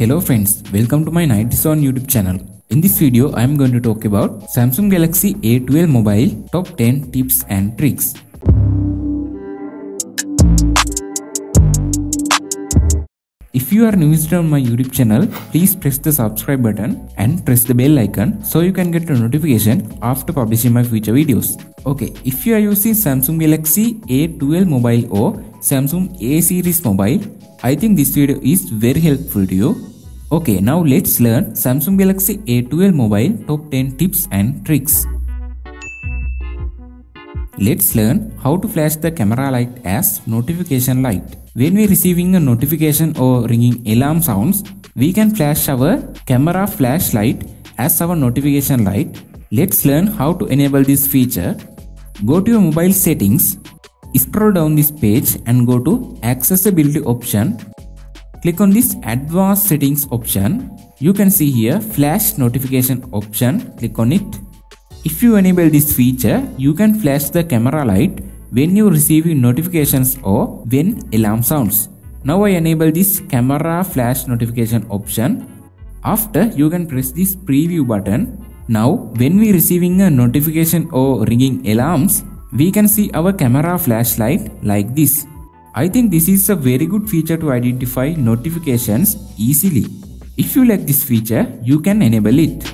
Hello friends, welcome to my 90 YouTube channel. In this video, I am going to talk about Samsung Galaxy A12 mobile top 10 tips and tricks. If you are new on my YouTube channel, please press the subscribe button and press the bell icon so you can get a notification after publishing my future videos. Okay, if you are using Samsung Galaxy A12 mobile or Samsung A series mobile, I think this video is very helpful to you. Okay, now let's learn Samsung Galaxy A12 mobile top 10 tips and tricks. Let's learn how to flash the camera light as notification light. When we receiving a notification or ringing alarm sounds, we can flash our camera flashlight as our notification light. Let's learn how to enable this feature. Go to your mobile settings, scroll down this page and go to accessibility option. Click on this advanced settings option. You can see here flash notification option. Click on it. If you enable this feature, you can flash the camera light when you receive notifications or when alarm sounds. Now I enable this camera flash notification option. After you can press this preview button. Now when we receiving a notification or ringing alarms, we can see our camera flashlight like this. I think this is a very good feature to identify notifications easily. If you like this feature, you can enable it.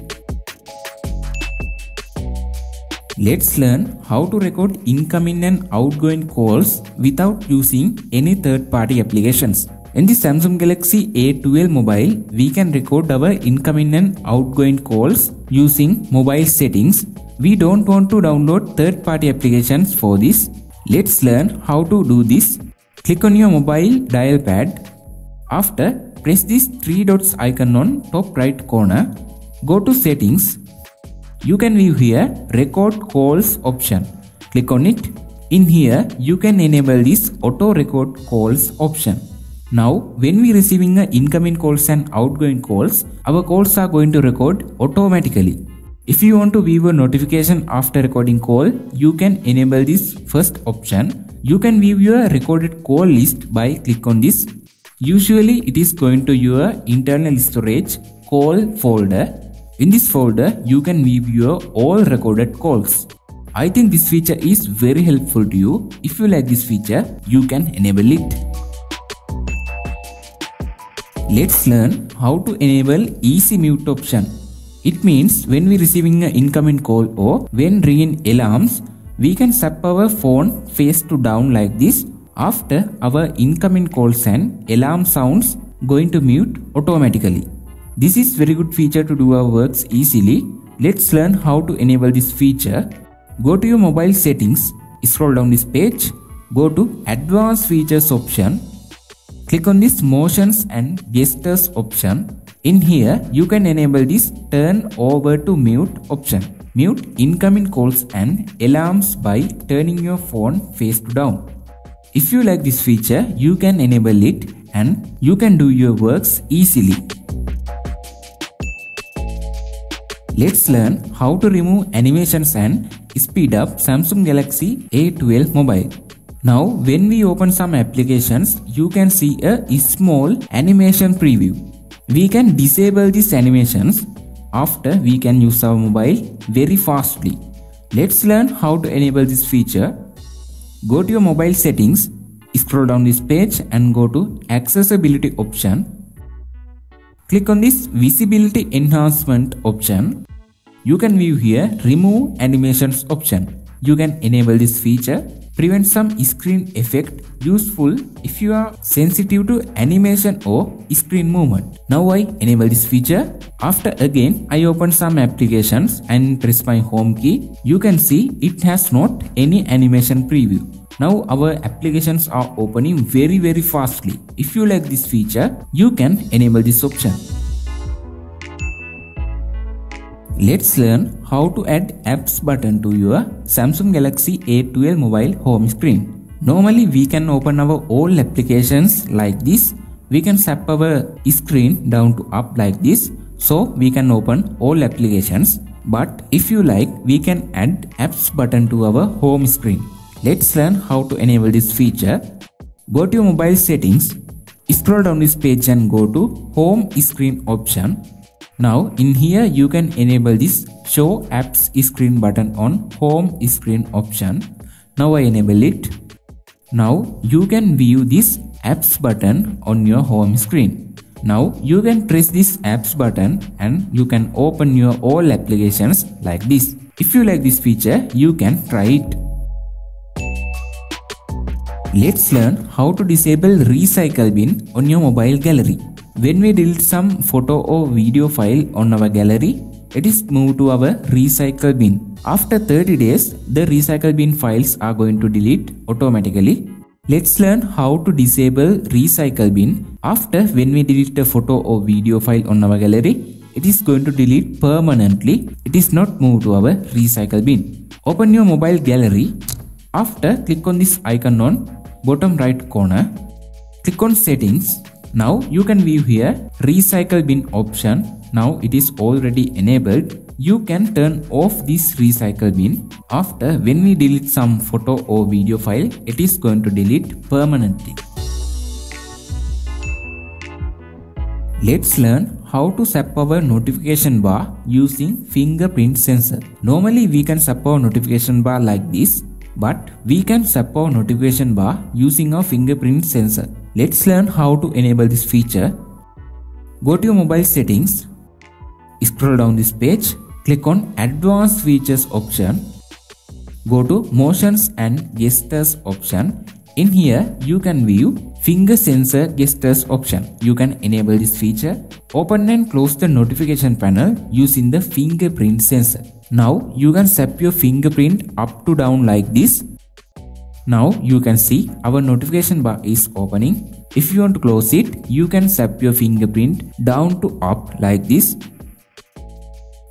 Let's learn how to record incoming and outgoing calls without using any third-party applications. In the Samsung Galaxy A12 mobile, we can record our incoming and outgoing calls using mobile settings. We don't want to download third-party applications for this. Let's learn how to do this. Click on your mobile dial pad. After, press this three dots icon on top right corner. Go to settings you can view here record calls option. Click on it. In here you can enable this auto record calls option. Now when we receiving incoming calls and outgoing calls, our calls are going to record automatically. If you want to view a notification after recording call, you can enable this first option. You can view your recorded call list by click on this. Usually it is going to your internal storage call folder in this folder, you can view your all recorded calls. I think this feature is very helpful to you. If you like this feature, you can enable it. Let's learn how to enable easy mute option. It means when we receiving an incoming call or when ringing alarms, we can set our phone face to down like this. After our incoming calls and alarm sounds going to mute automatically. This is very good feature to do our works easily. Let's learn how to enable this feature. Go to your mobile settings, scroll down this page, go to advanced features option. Click on this motions and gestures option. In here, you can enable this turn over to mute option. Mute incoming calls and alarms by turning your phone face to down. If you like this feature, you can enable it and you can do your works easily. Let's learn how to remove animations and speed up Samsung Galaxy A12 mobile. Now when we open some applications, you can see a small animation preview. We can disable these animations after we can use our mobile very fastly. Let's learn how to enable this feature. Go to your mobile settings, scroll down this page and go to accessibility option Click on this visibility enhancement option. You can view here remove animations option. You can enable this feature prevent some screen effect useful if you are sensitive to animation or screen movement. Now I enable this feature. After again I open some applications and press my home key. You can see it has not any animation preview. Now our applications are opening very very fastly. If you like this feature, you can enable this option. Let's learn how to add apps button to your Samsung Galaxy A12 mobile home screen. Normally we can open our all applications like this. We can swipe our screen down to up like this so we can open all applications. But if you like, we can add apps button to our home screen. Let's learn how to enable this feature. Go to your mobile settings, Scroll down this page and go to home screen option. Now in here you can enable this show apps screen button on home screen option. Now I enable it. Now you can view this apps button on your home screen. Now you can press this apps button and you can open your all applications like this. If you like this feature, you can try it. Let's learn how to disable recycle bin on your mobile gallery. When we delete some photo or video file on our gallery, it is moved to our recycle bin. After 30 days, the recycle bin files are going to delete automatically. Let's learn how to disable recycle bin. After when we delete a photo or video file on our gallery, it is going to delete permanently. It is not moved to our recycle bin. Open your mobile gallery. After click on this icon on bottom right corner. Click on settings. Now you can view here recycle bin option. Now it is already enabled. You can turn off this recycle bin. After when we delete some photo or video file, it is going to delete permanently. Let's learn how to set our notification bar using fingerprint sensor. Normally we can set our notification bar like this but we can set our notification bar using a fingerprint sensor. Let's learn how to enable this feature. Go to your mobile settings, scroll down this page, click on advanced features option, go to motions and gestures option. In here you can view finger sensor gestures option. You can enable this feature. Open and close the notification panel using the fingerprint sensor. Now you can set your fingerprint up to down like this. Now you can see our notification bar is opening. If you want to close it, you can set your fingerprint down to up like this.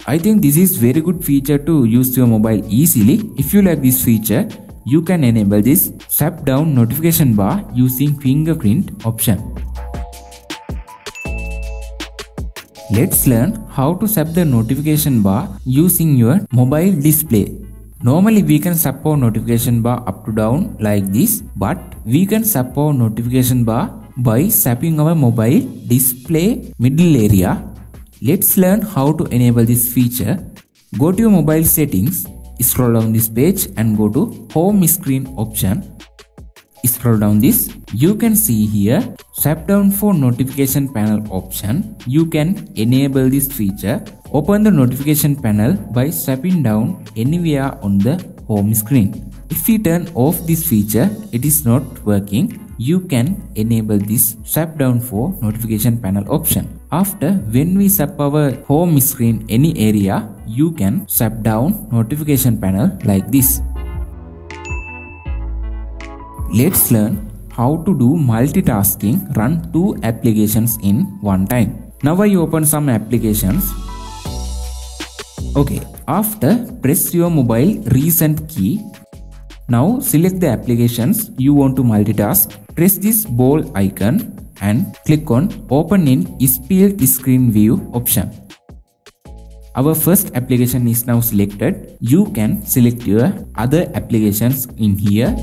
I think this is very good feature to use your mobile easily. If you like this feature, you can enable this swipe down notification bar using fingerprint option. Let's learn how to set the notification bar using your mobile display. Normally we can our notification bar up to down like this but we can our notification bar by sapping our mobile display middle area. Let's learn how to enable this feature. Go to your mobile settings, scroll down this page and go to home screen option scroll down this you can see here swipe down for notification panel option you can enable this feature open the notification panel by swiping down anywhere on the home screen if we turn off this feature it is not working you can enable this swipe down for notification panel option after when we swipe our home screen any area you can swipe down notification panel like this Let's learn how to do multitasking run two applications in one time. Now I open some applications. Okay, after press your mobile recent key. Now select the applications you want to multitask. Press this ball icon and click on open in split screen view option. Our first application is now selected. You can select your other applications in here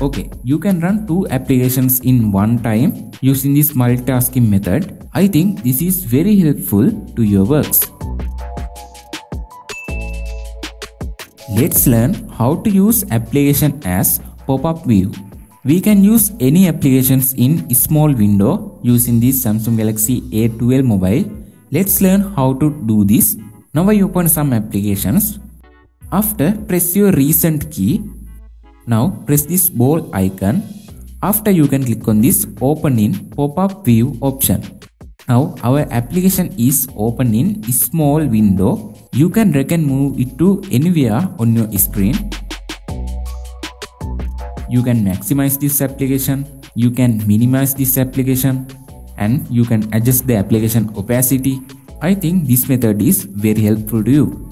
Okay, you can run two applications in one time using this multitasking method. I think this is very helpful to your works. Let's learn how to use application as pop-up view. We can use any applications in small window using this Samsung Galaxy A12 mobile. Let's learn how to do this. Now I open some applications. After press your recent key now press this ball icon. After you can click on this open in pop-up view option. Now our application is open in small window. You can drag and move it to anywhere on your screen. You can maximize this application. You can minimize this application and you can adjust the application opacity. I think this method is very helpful to you.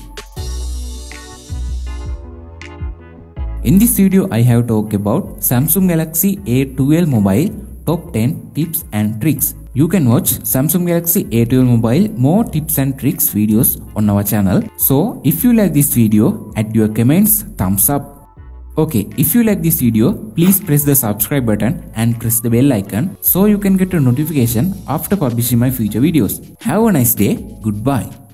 In this video, I have talked about Samsung Galaxy A12 mobile top 10 tips and tricks. You can watch Samsung Galaxy A12 mobile more tips and tricks videos on our channel. So if you like this video, add your comments, thumbs up. Okay, if you like this video, please press the subscribe button and press the bell icon so you can get a notification after publishing my future videos. Have a nice day. Goodbye.